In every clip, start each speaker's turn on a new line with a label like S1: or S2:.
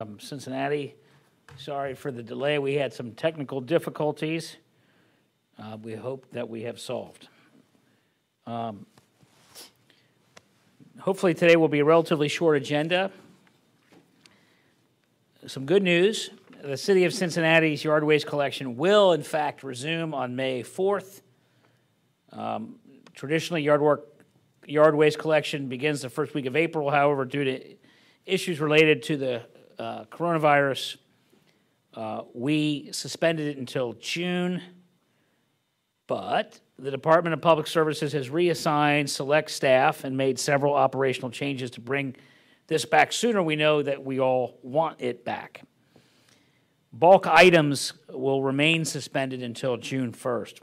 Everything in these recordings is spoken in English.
S1: um, Cincinnati. Sorry for the delay. We had some technical difficulties. Uh, We hope that we have solved. Um, Hopefully, today will be a relatively short agenda. Some good news. The City of Cincinnati's yard waste collection will, in fact, resume on May 4th. Um, Traditionally, yard work, yard waste collection begins the first week of April. However, due to issues related to the uh, coronavirus, uh, we suspended it until June. But the Department of Public Services has reassigned select staff and made several operational changes to bring this back sooner. We know that we all want it back. Bulk items will remain suspended until June 1st.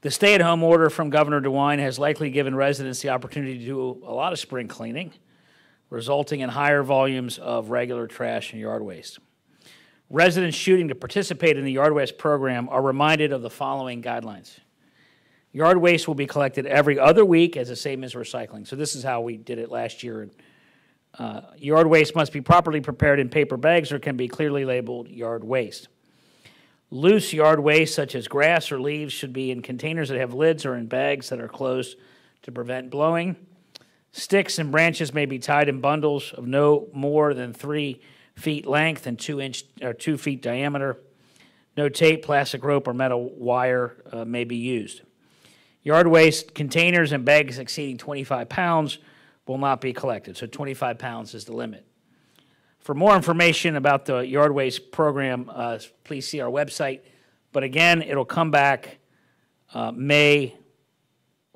S1: The stay at home order from Governor DeWine has likely given residents the opportunity to do a lot of spring cleaning, resulting in higher volumes of regular trash and yard waste. Residents shooting to participate in the Yard Waste program are reminded of the following guidelines. Yard waste will be collected every other week as the same as recycling. So this is how we did it last year. Uh, Yard waste must be properly prepared in paper bags or can be clearly labeled yard waste. Loose yard waste, such as grass or leaves, should be in containers that have lids or in bags that are closed to prevent blowing. Sticks and branches may be tied in bundles of no more than three feet length and two inch or two feet diameter. No tape, plastic rope, or metal wire uh, may be used. Yard waste containers and bags exceeding 25 pounds will not be collected. So 25 pounds is the limit. For more information about the yard waste program, uh, please see our website. But again, it'll come back uh, May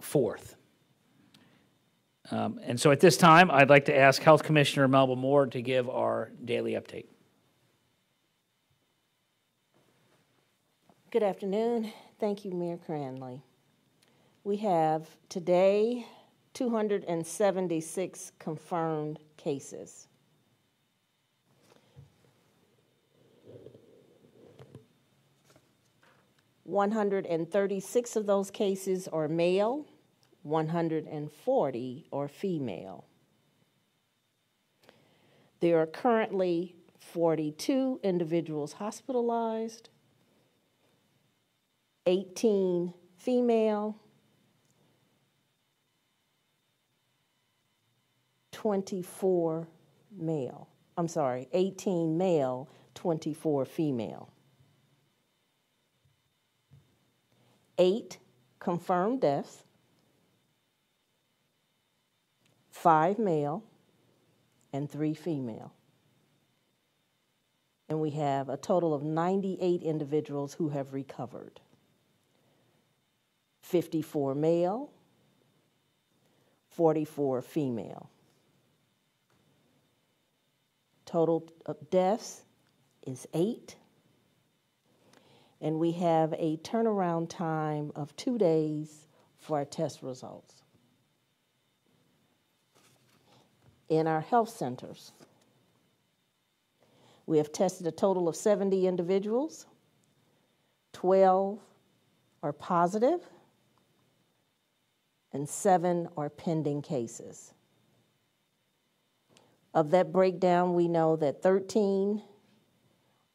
S1: 4th. Um, And so at this time, I'd like to ask Health Commissioner Melba Moore to give our daily update.
S2: Good afternoon. Thank you, Mayor Cranley. We have today 276 confirmed cases. One hundred and thirty-six of those cases are male, one hundred and forty are female. There are currently forty-two individuals hospitalized, 18 female, 24 male. I'm sorry, 18 male, 24 female. Eight confirmed deaths, five male, and three female. And we have a total of 98 individuals who have recovered. 54 male, 44 female. Total deaths is eight. And we have a turnaround time of two days for our test results. In our health centers, we have tested a total of 70 individuals. 12 are positive, and seven are pending cases. Of that breakdown, we know that 13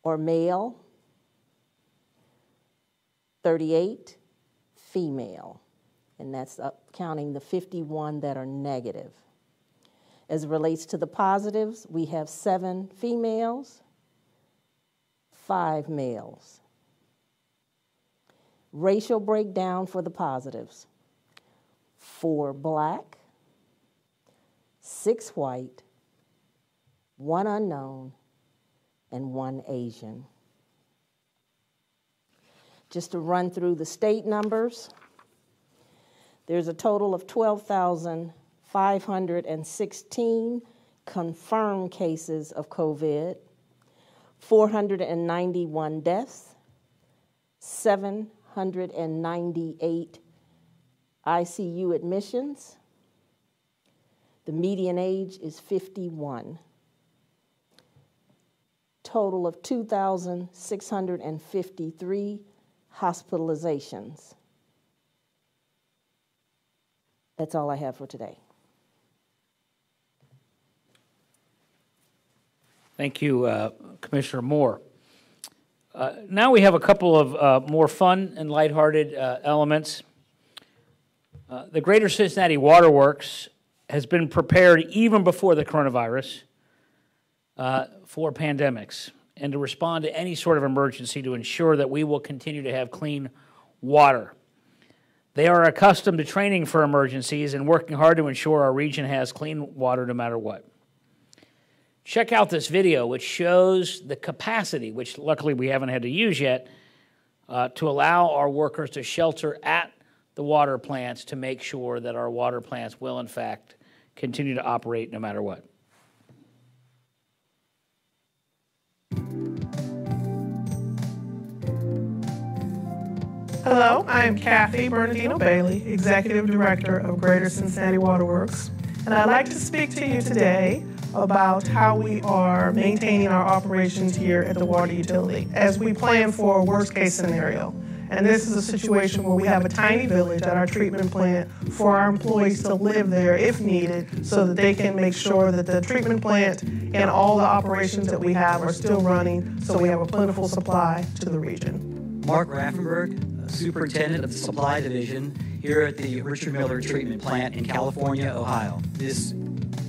S2: are male, 38 female, and that's up counting the 51 that are negative. As it relates to the positives, we have seven females, five males. Racial breakdown for the positives four black, six white, one unknown, and one Asian. Just to run through the state numbers, there's a total of 12,516 confirmed cases of COVID, 491 deaths, 798 ICU admissions. The median age is 51. Total of 2,653 hospitalizations. That's all I have for today.
S1: Thank you, uh, Commissioner Moore. Uh, Now we have a couple of uh, more fun and lighthearted uh, elements. Uh, The Greater Cincinnati Waterworks has been prepared even before the coronavirus uh, for pandemics and to respond to any sort of emergency to ensure that we will continue to have clean water. They are accustomed to training for emergencies and working hard to ensure our region has clean water no matter what. Check out this video, which shows the capacity, which luckily we haven't had to use yet, uh, to allow our workers to shelter at the water plants to make sure that our water plants will, in fact, continue to operate no matter what.
S3: Hello, I am Kathy Bernardino Bailey, Executive Director of Greater Cincinnati Waterworks, and I'd like to speak to you today about how we are maintaining our operations here at the water utility as we plan for a worst case scenario. And this is a situation where we have a tiny village at our treatment plant for our employees to live there if needed so that they can make sure that the treatment plant and all the operations that we have are still running so we have a plentiful supply to the region.
S4: Mark Raffenberg, uh, Superintendent of the Supply Division here at the Richard Miller Treatment Plant in California, Ohio. This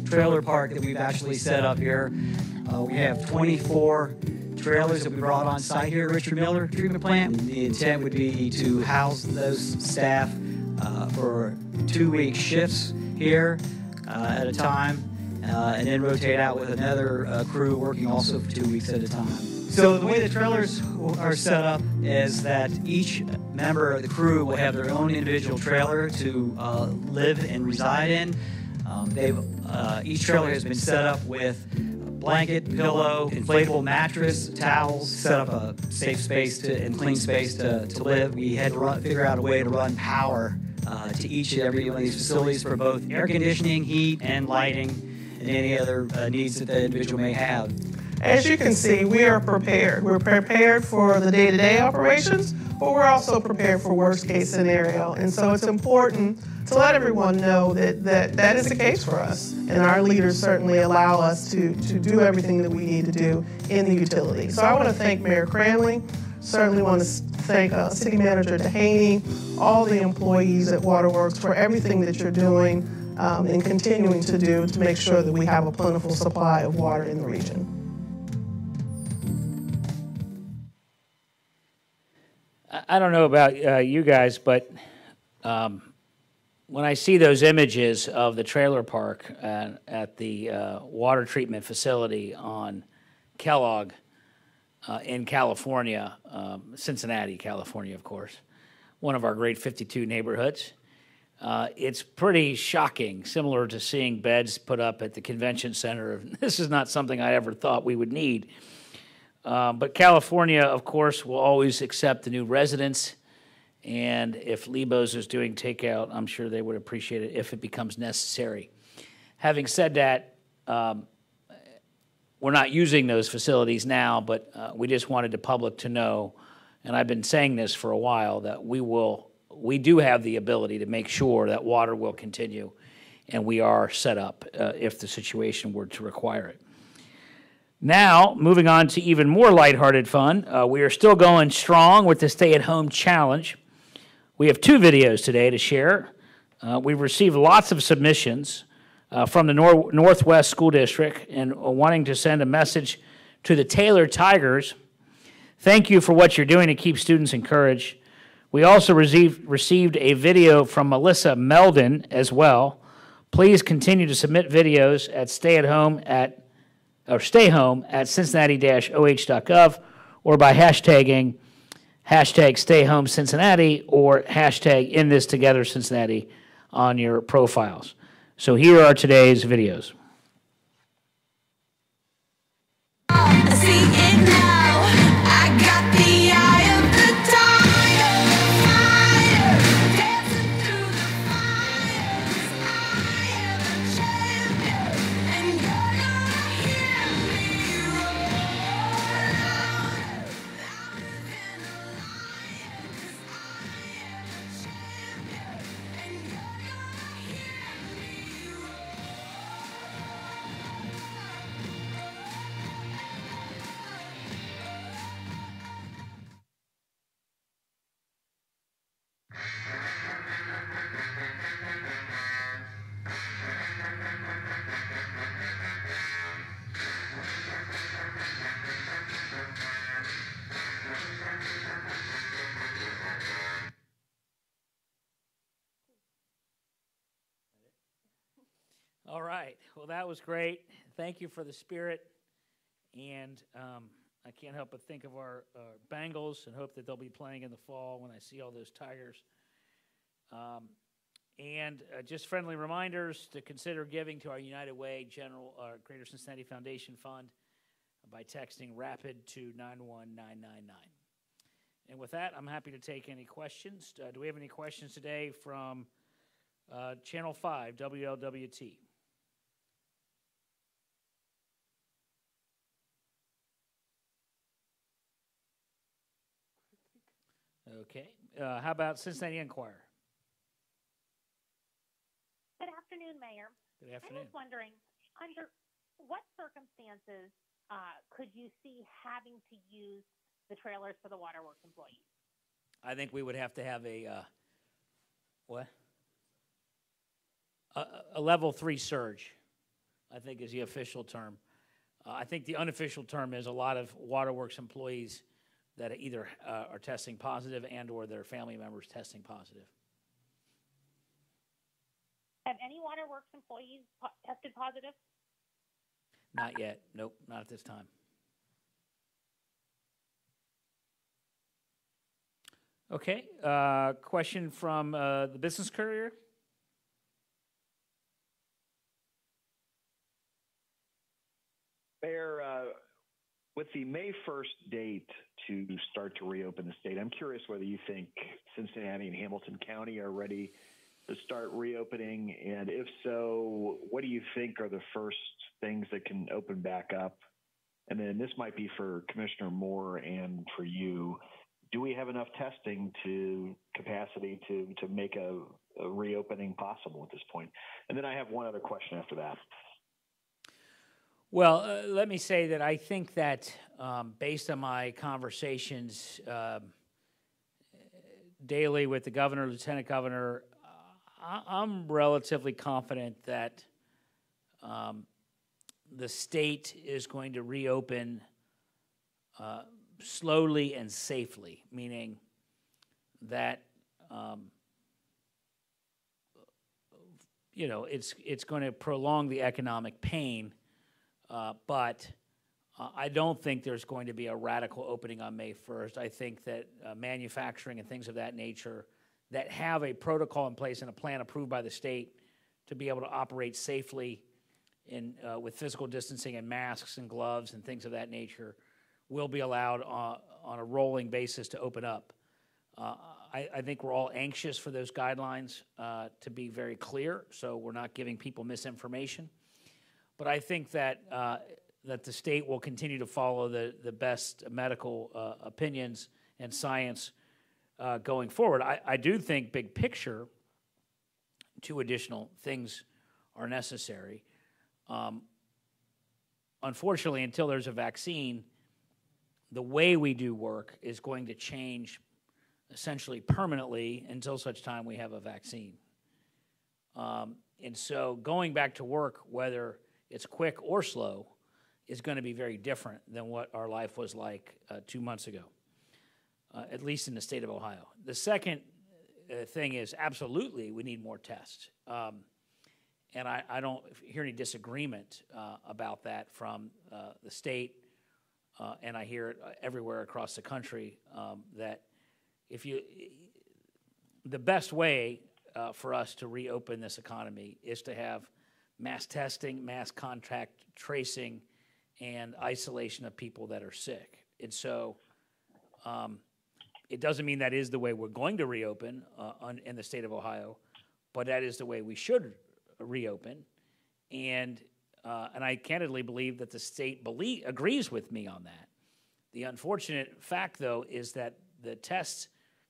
S4: trailer park that we've actually set up here, uh, we have 24 trailers that we brought on site here at Richard Miller Treatment Plant. The intent would be to house those staff uh, for two-week shifts here uh, at a time, uh, and then rotate out with another uh, crew working also for two weeks at a time. So the way the trailers are set up is that each member of the crew will have their own individual trailer to uh, live and reside in. Um, they've uh, each trailer has been set up with blanket, pillow, inflatable mattress, towels, set up a safe space to, and clean space to, to live. We had to run, figure out a way to run power uh, to each and every one of these facilities for both air conditioning, heat, and lighting, and any other uh, needs that the individual may have.
S3: As you can see, we are prepared. We're prepared for the day-to-day operations, but we're also prepared for worst-case scenario. And so it's important to let everyone know that, that that is the case for us. And our leaders certainly allow us to, to do everything that we need to do in the utility. So I want to thank Mayor Cranley, certainly want to thank uh, City Manager Duhaney, all the employees at Waterworks for everything that you're doing um, and continuing to do to make sure that we have a plentiful supply of water in the region.
S1: I don't know about uh, you guys, but um, when I see those images of the trailer park uh, at the uh, water treatment facility on Kellogg uh, in California, um, Cincinnati, California, of course, one of our great 52 neighborhoods, uh, it's pretty shocking, similar to seeing beds put up at the convention center. This is not something I ever thought we would need. Uh, But California, of course, will always accept the new residents. And if Lebo's is doing takeout, I'm sure they would appreciate it if it becomes necessary. Having said that, um, we're not using those facilities now, but uh, we just wanted the public to know, and I've been saying this for a while, that we will, we do have the ability to make sure that water will continue, and we are set up uh, if the situation were to require it. Now, moving on to even more lighthearted fun, uh, we are still going strong with the stay at home challenge. We have two videos today to share. Uh, we've received lots of submissions uh, from the Nor- Northwest School District and wanting to send a message to the Taylor Tigers. Thank you for what you're doing to keep students encouraged. We also received, received a video from Melissa Meldon as well. Please continue to submit videos at stay at home at or stay home at cincinnati-oh.gov or by hashtagging hashtag stay home Cincinnati or hashtag in this together Cincinnati on your profiles. So here are today's videos. Right. Well, that was great. Thank you for the spirit. And um, I can't help but think of our uh, Bengals and hope that they'll be playing in the fall when I see all those Tigers. Um, and uh, just friendly reminders to consider giving to our United Way General uh, Greater Cincinnati Foundation Fund by texting RAPID to 91999. And with that, I'm happy to take any questions. Uh, do we have any questions today from uh, Channel 5, WLWT? Okay. Uh, how about Cincinnati Enquirer?
S5: Good afternoon, Mayor.
S1: Good afternoon.
S5: I was wondering, under what circumstances uh, could you see having to use the trailers for the waterworks employees?
S1: I think we would have to have a, uh, what? A, a- a level three surge, I think is the official term. Uh, I think the unofficial term is a lot of waterworks employees that either uh, are testing positive and/or their family members testing positive.
S5: Have any waterworks employees po- tested positive?
S1: Not yet. Nope, not at this time. Okay, uh, question from uh, the Business Courier.
S6: Mayor, uh, with the May 1st date to start to reopen the state, I'm curious whether you think Cincinnati and Hamilton County are ready to start reopening. And if so, what do you think are the first things that can open back up? And then this might be for Commissioner Moore and for you. Do we have enough testing to capacity to, to make a, a reopening possible at this point? And then I have one other question after that.
S1: Well, uh, let me say that I think that um, based on my conversations um, daily with the governor, lieutenant governor, uh, I- I'm relatively confident that um, the state is going to reopen uh, slowly and safely, meaning that um, you know it's it's going to prolong the economic pain. Uh, but uh, I don't think there's going to be a radical opening on May 1st. I think that uh, manufacturing and things of that nature that have a protocol in place and a plan approved by the state to be able to operate safely in, uh, with physical distancing and masks and gloves and things of that nature will be allowed on, on a rolling basis to open up. Uh, I, I think we're all anxious for those guidelines uh, to be very clear, so we're not giving people misinformation. But I think that, uh, that the state will continue to follow the, the best medical uh, opinions and science uh, going forward. I, I do think, big picture, two additional things are necessary. Um, unfortunately, until there's a vaccine, the way we do work is going to change essentially permanently until such time we have a vaccine. Um, and so going back to work, whether it's quick or slow, is going to be very different than what our life was like uh, two months ago, uh, at least in the state of Ohio. The second uh, thing is absolutely we need more tests. Um, and I, I don't hear any disagreement uh, about that from uh, the state, uh, and I hear it everywhere across the country um, that if you, the best way for us to reopen this economy is to have mass testing, mass contact tracing, and isolation of people that are sick. And so um, it doesn't mean that is the way we're going to reopen uh, on, in the state of Ohio, but that is the way we should reopen. And, uh, and I candidly believe that the state belie- agrees with me on that. The unfortunate fact, though, is that the tests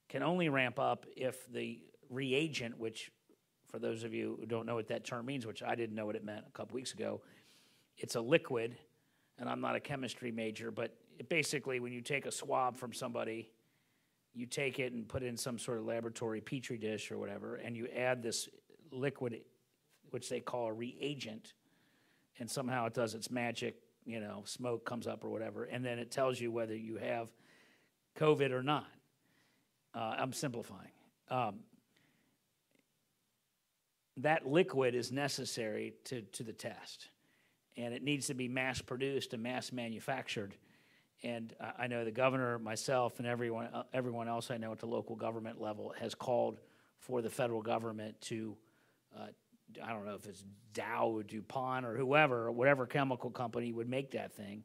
S1: can only ramp up if the reagent, which for those of you who don't know what that term means, which I didn't know what it meant a couple weeks ago, it's a liquid, and I'm not a chemistry major, but basically, when you take a swab from somebody, you take it and put it in some sort of laboratory petri dish or whatever, and you add this liquid, which they call a reagent, and somehow it does its magic, you know, smoke comes up or whatever, and then it tells you whether you have COVID or not. Uh, I'm simplifying. Um, that liquid is necessary to, to the test. And it needs to be mass produced and mass manufactured. And I, know the governor, myself, and everyone, uh, everyone else I know at the local government level has called for the federal government to, uh, I don't know if it's Dow or DuPont or whoever, or whatever chemical company would make that thing,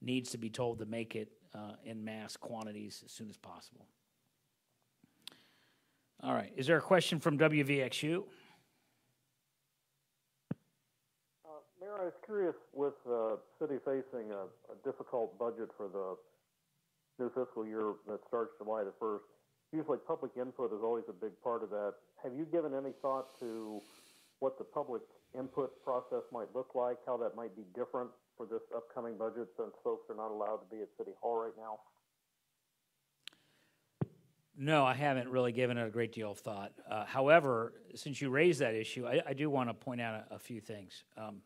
S1: needs to be told to make it uh, in mass quantities as soon as possible. All right, is there a question from WVXU?
S7: Uh, Mayor, I was curious with the city facing a, a difficult budget for the new fiscal year that starts July the 1st. Usually, public input is always a big part of that. Have you given any thought to what the public input process might look like, how that might be different for this upcoming budget since folks are not allowed to be at City Hall right now?
S1: No, I haven't really given it a great deal of thought. Uh, however, since you raised that issue, I, I do want to point out a, a few things. Um,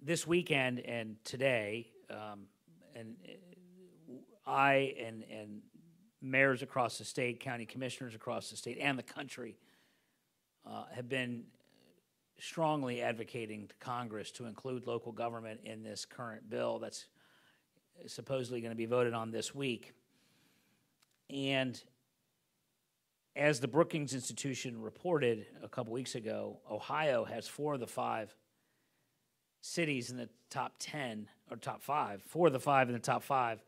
S1: this weekend and today, um, and uh, I and, and mayors across the state, county commissioners across the state, and the country uh, have been strongly advocating to Congress to include local government in this current bill that's supposedly going to be voted on this week. And as the Brookings Institution reported a couple weeks ago, Ohio has four of the five cities in the top 10 or top five, four of the five in the top five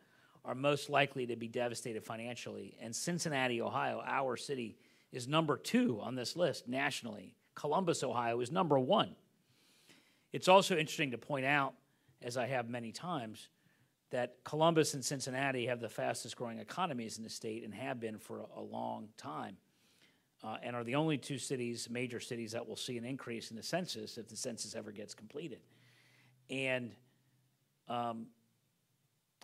S1: are most likely to be devastated financially. And Cincinnati, Ohio, our city, is number two on this list nationally. Columbus, Ohio, is number one. It's also interesting to point out, as I have many times, that Columbus and Cincinnati have the fastest growing economies in the state and have been for a, long time, uh, and are the only two cities, major cities, that will see an increase in the census if the census ever gets completed. And um,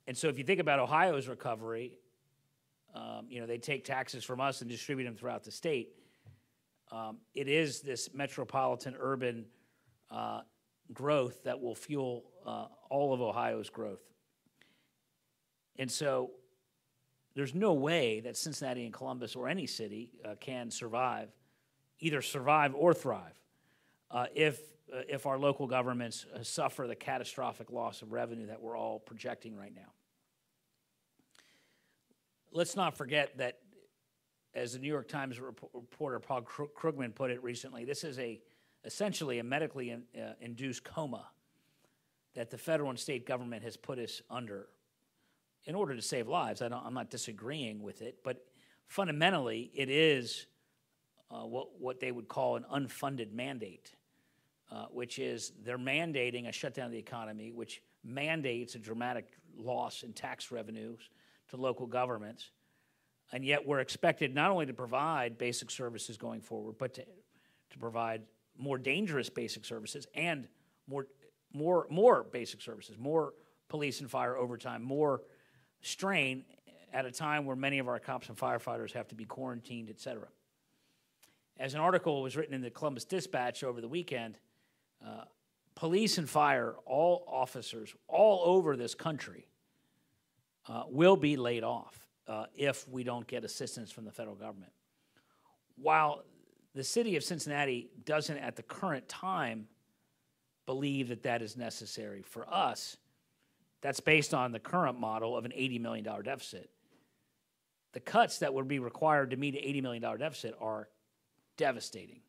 S1: and so if you think about Ohio's recovery, um, you know they take taxes from us and distribute them throughout the state. Um, it is this metropolitan urban uh, growth that will fuel uh, all of Ohio's growth. And so there's no way that Cincinnati and Columbus or any city uh, can survive, either survive or thrive, uh, if, if our local governments uh, suffer the catastrophic loss of revenue that we're all projecting right now. Let's not forget that, as the New York Times reporter Paul Krugman put it recently, this is a essentially a medically in, uh, induced coma that the federal and state government has put us under in order to save lives. I don't, I'm not disagreeing with it, but fundamentally, it is uh, what, what they would call an unfunded mandate, uh, which is they're mandating a shutdown of the economy, which mandates a dramatic loss in tax revenues to local governments. And yet, we're expected not only to provide basic services going forward, but to, to provide more dangerous basic services and more, more, more basic services, more police and fire overtime, more strain at a time where many of our cops and firefighters have to be quarantined, et cetera. As an article was written in the Columbus Dispatch over the weekend, uh, police and fire, all officers all over this country, uh, will be laid off uh, if we don't get assistance from the federal government. While the city of Cincinnati doesn't, at the current time, believe that that is necessary for us, that's based on the current model of an $80 million deficit. The cuts that would be required to meet an $80 million deficit are devastating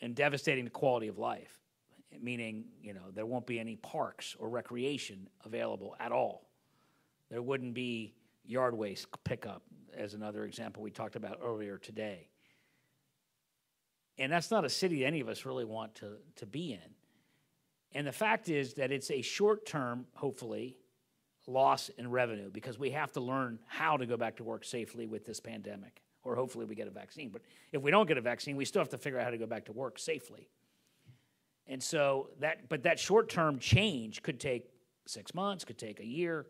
S1: and devastating the quality of life, meaning, you know, there won't be any parks or recreation available at all. There wouldn't be yard waste pickup, as another example we talked about earlier today. And that's not a city any of us really want to, to be in. And the fact is that it's a short term, hopefully, loss in revenue because we have to learn how to go back to work safely with this pandemic, or hopefully we get a vaccine. But if we don't get a vaccine, we still have to figure out how to go back to work safely. And so that, but that short term change could take six months, could take a year.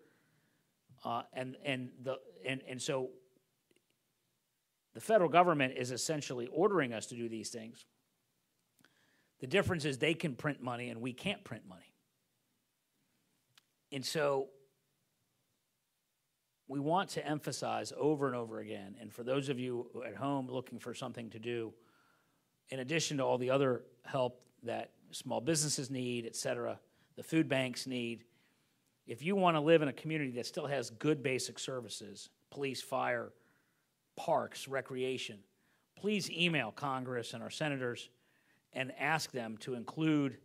S1: Uh, and, and, the, and, and so the federal government is essentially ordering us to do these things. The difference is they can print money and we can't print money. And so we want to emphasize over and over again, and for those of you at home looking for something to do, in addition to all the other help that small businesses need, et cetera, the food banks need. If you want to live in a community that still has good basic services, police, fire, parks, recreation, please email Congress and our senators and ask them to include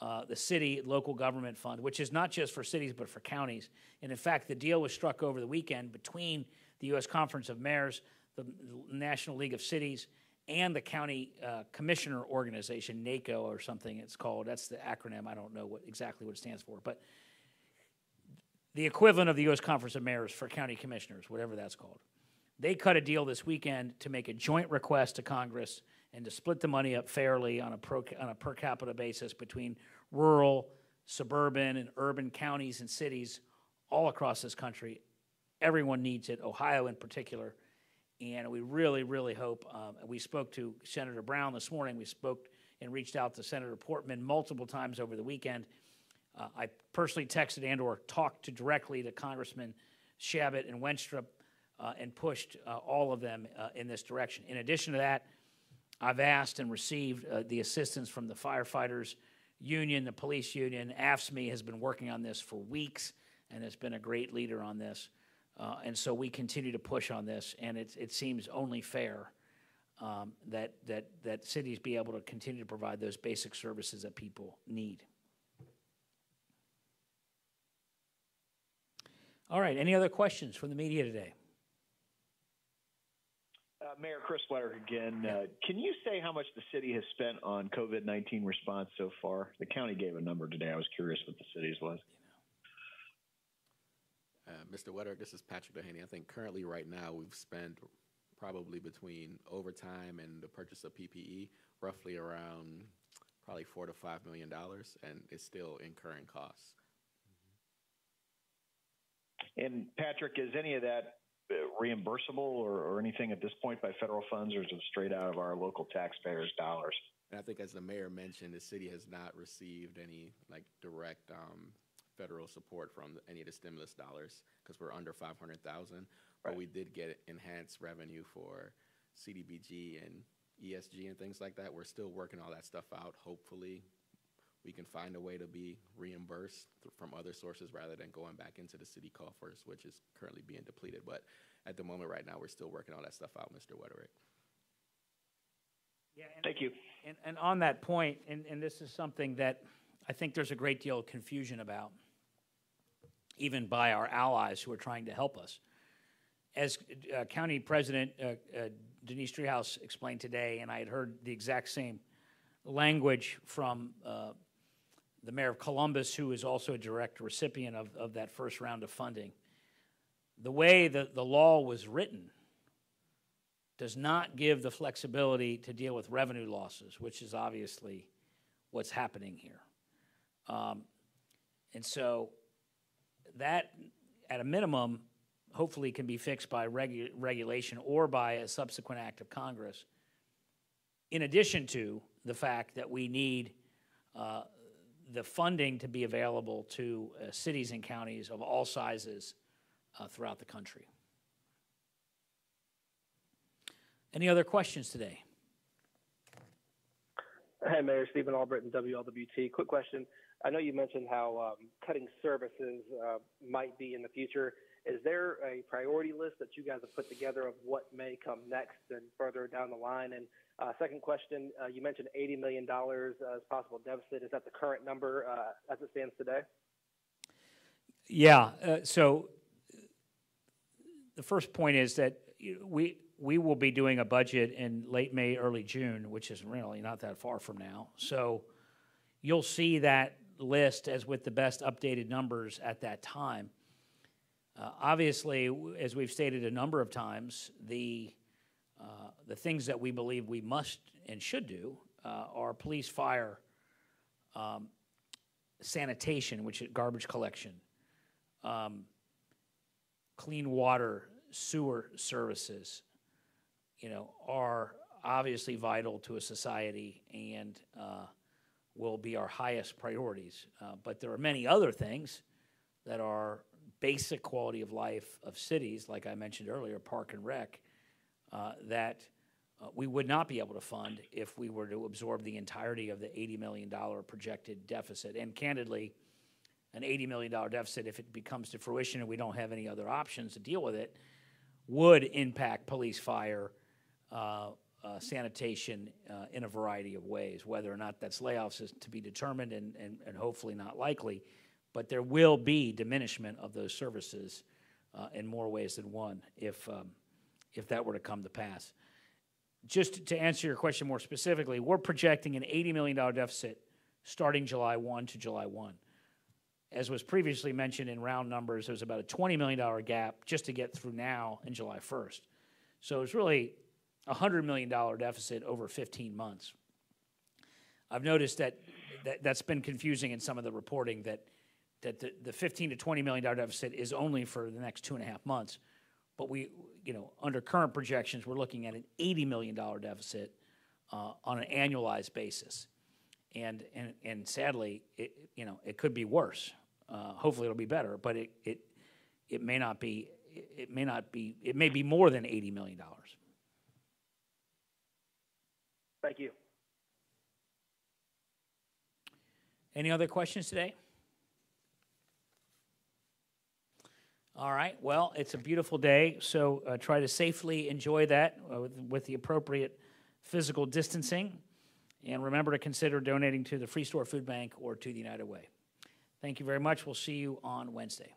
S1: uh, the city local government fund, which is not just for cities but for counties. And in fact, the deal was struck over the weekend between the U.S. Conference of Mayors, the National League of Cities, and the county uh, commissioner organization, NACO or something it's called. That's the acronym. I don't know what exactly what it stands for, but the equivalent of the U.S. Conference of Mayors for county commissioners, whatever that's called. They cut a deal this weekend to make a joint request to Congress and to split the money up fairly on a, pro, on a per capita basis between rural, suburban, and urban counties and cities all across this country. Everyone needs it, Ohio in particular. And we really, really hope. Um, we spoke to Senator Brown this morning. We spoke and reached out to Senator Portman multiple times over the weekend. Uh, I personally texted and or talked to directly to Congressman Chabot and Wenstrup uh, and pushed uh, all of them uh, in this direction. In addition to that, I've asked and received uh, the assistance from the firefighters union, the police union. AFSCME has been working on this for weeks and has been a great leader on this. Uh, and so we continue to push on this, and it, it seems only fair um, that, that, that cities be able to continue to provide those basic services that people need. All right, any other questions from the media today?
S6: Uh, Mayor Chris Wetter again. Uh, can you say how much the city has spent on COVID 19 response so far? The county gave a number today. I was curious what the city's was.
S8: Uh, Mr. Wetter, this is Patrick Duhaney. I think currently, right now, we've spent probably between overtime and the purchase of PPE, roughly around probably four to five million dollars, and it's still incurring costs.
S6: And Patrick, is any of that uh, reimbursable or, or anything at this point by federal funds, or is it straight out of our local taxpayers' dollars?
S8: And I think, as the mayor mentioned, the city has not received any like direct um, federal support from any of the stimulus dollars because we're under five hundred thousand. But we did get enhanced revenue for CDBG and ESG and things like that. We're still working all that stuff out. Hopefully, we can find a way to be reimbursed th- from other sources rather than going back into the city coffers, which is currently being depleted. But at the moment, right now, we're still working all that stuff out, Mr. Wetterich.
S1: Yeah,
S6: Thank you.
S1: And, and on that point, and, and this is something that I think there's a great deal of confusion about, even by our allies who are trying to help us. As uh, County President uh, uh, Denise Driehaus explained today, and I had heard the exact same language from uh, the mayor of Columbus, who is also a direct recipient of, of that first round of funding. The way that the law was written does not give the flexibility to deal with revenue losses, which is obviously what's happening here. Um, and so that, at a minimum, hopefully can be fixed by regu- regulation or by a subsequent act of Congress. In addition to the fact that we need uh, the funding to be available to uh, cities and counties of all sizes uh, throughout the country. Any other questions today?
S9: Hey, Mayor Stephen Albritton, WLWT. Quick question. I know you mentioned how um, cutting services uh, might be in the future. Is there a priority list that you guys have put together of what may come next and further down the line? And uh, second question, uh, you mentioned $80 million as possible deficit. Is that the current number uh, as it stands today?
S1: Yeah, uh, so the first point is that we, we will be doing a budget in late May, early June, which is really not that far from now. So you'll see that list as with the best updated numbers at that time. Uh, obviously, as we've stated a number of times, the, uh, the things that we believe we must and should do uh, are police, fire, um, sanitation, which is garbage collection, um, clean water, sewer services, you know, are obviously vital to a society and uh, will be our highest priorities. Uh, but there are many other things that are basic quality of life of cities, like I mentioned earlier, park and rec, uh, that uh, we would not be able to fund if we were to absorb the entirety of the $80 million projected deficit. And candidly, an $80 million deficit, if it becomes to fruition and we don't have any other options to deal with it, would impact police, fire, uh, sanitation uh, in a variety of ways. Whether or not that's layoffs is to be determined and, and, and hopefully not likely, but there will be diminishment of those services uh, in more ways than one if, um, if that were to come to pass. Just to answer your question more specifically, we're projecting an $80 million deficit starting July 1 to July 1 as was previously mentioned in round numbers, there was about a $20 million gap just to get through now and July 1st. So it's really $100 million deficit over 15 months. I've noticed that, that that's been confusing in some of the reporting that, that the, the 15 to 20 million dollar deficit is only for the next two and a half months. But we, you know, under current projections, we're looking at an 80 million dollar deficit uh, on an annualized basis. And, and, and sadly, it, you know, it could be worse. Uh, hopefully it'll be better, but it, it, it may not be, it may not be, it may be more than $80 million.
S9: Thank you.
S1: Any other questions today? All right, well, it's a beautiful day, so uh, try to safely enjoy that uh, with, with the appropriate physical distancing. And remember to consider donating to the Free Store Food Bank or to the United Way. Thank you very much. We'll see you on Wednesday.